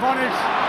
Advantage.